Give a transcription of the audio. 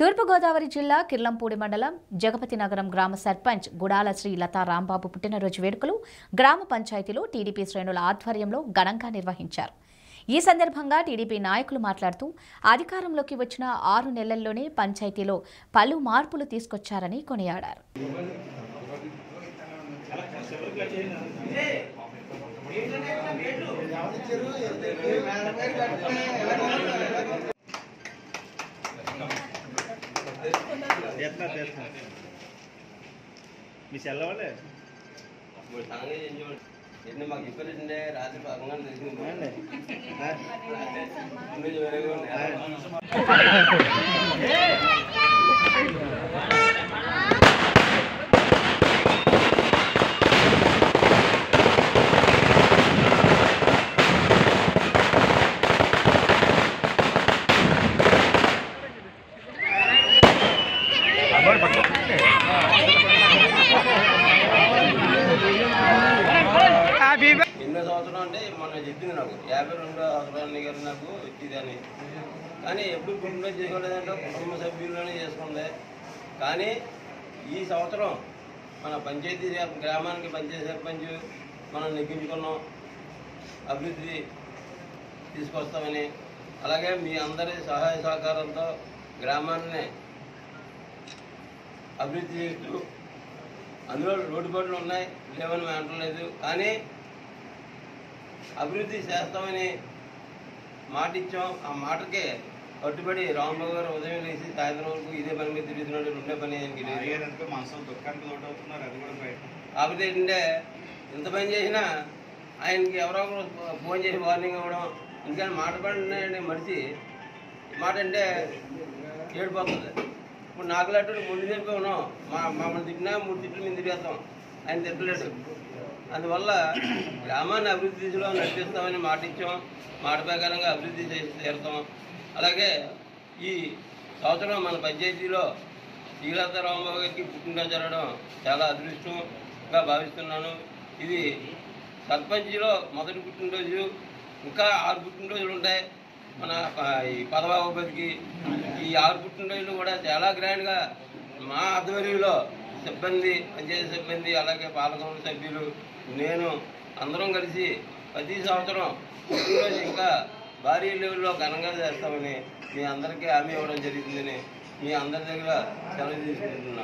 తూర్పుగోదావరి జిల్లా కిర్లంపూడి మండలం జగపతి నగరం గ్రామ సర్పంచ్ గుడాల శ్రీ లతా రాంబాబు పుట్టినరోజు వేడుకలు గ్రామ పంచాయతీలో టీడీపీ శ్రేణుల ఆధ్వర్యంలో ఘనంగా నిర్వహించారు. ఈ సందర్భంగా టీడీపీ నాయకులు మాట్లాడుతూ అధికారంలోకి వచ్చిన ఆరు నెలల్లోనే పంచాయతీలో పలు మార్పులు తీసుకొచ్చారని కొనియాడారు. చేస్తున్నా చేస్తున్నా మీ సెల్లవాళ్ళే ఇప్పుడు సంగతి ఏం చూడండి ఎన్ని మాకు చెప్పారంటే రాత్రి పక్కన తెలిసింది ఎన్నో సంవత్సరం అంటే మొన్న చెప్పింది నాకు. యాభై రెండో అవసరాన్ని గారు నాకు వచ్చింది అని కానీ ఎప్పుడు కుటుంబం చేసుకోలేదంటే కుటుంబ సభ్యుల్లోనే చేసుకుంది కానీ ఈ సంవత్సరం మన పంచాయతీ గ్రామానికి పంచాయతీ సర్పంచ్ మనం నెగ్గించుకున్నాం. అభివృద్ధి తీసుకొస్తామని. అలాగే మీ అందరి సహాయ సహకారంతో గ్రామాన్ని అభివృద్ధి చేస్తూ అందులో రోడ్డుబాట్లు ఉన్నాయి. లేవని మేము అంటలేదు. కానీ అభివృద్ధి చేస్తామని మాట ఇచ్చాం ఆ మాటకే కట్టుబడి రాంబాబు గారు ఉదయం లేచి సాయంత్రం వరకు ఇదే పని మీద తిరుగుతున్నాడు రెండే పని ఆయనకి లేదు అడిగారనుకో మనసు దుఃఖానికి లోటు అది కూడా బయట. కాకపోతే ఏంటంటే ఎంత పని చేసినా ఆయనకి ఎవరో ఫోన్ చేసి వార్నింగ్ ఇవ్వడం ఎందుకని మాట పడిన మనిషి మాట అంటే ఏడిపోతుంది. ఇప్పుడు నాకు లడ్డు ముందు చెప్పి ఉన్నాం. మా మమ్మల్ని తిట్టినా మూడు తిట్లు మేము తిరిగేస్తాం ఆయన తిట్టలేడు. అందువల్ల గ్రామాన్ని అభివృద్ధి దిశలో నడిపిస్తామని మాట మాట ప్రకారంగా అభివృద్ధి చేసి తీరుతాం. అలాగే ఈ సంవత్సరం మన పంచాయతీలో శ్రీలత రామబాబు గారికి పుట్టినరోజు జరగడం చాలా అదృష్టంగా భావిస్తున్నాను. ఇది సర్పంచ్లో మొదటి పుట్టినరోజు ఇంకా ఆరు పుట్టినరోజులు ఉంటాయి. మన ఈ పదవాబతికి ఈ ఆరు పుట్టినరోజులు కూడా చాలా గ్రాండ్గా మా ఆధ్వర్యంలో సిబ్బంది పంచాయతీ సిబ్బంది అలాగే పాలకవర్గ సభ్యులు నేను అందరం కలిసి ప్రతి సంవత్సరం పుట్టినరోజు ఇంకా భారీ లెవెల్లో ఘనంగా చేస్తామని మీ అందరికీ హామీ ఇవ్వడం జరిగిందని మీ అందరి దగ్గర సెలవు తీసుకుంటున్నాను.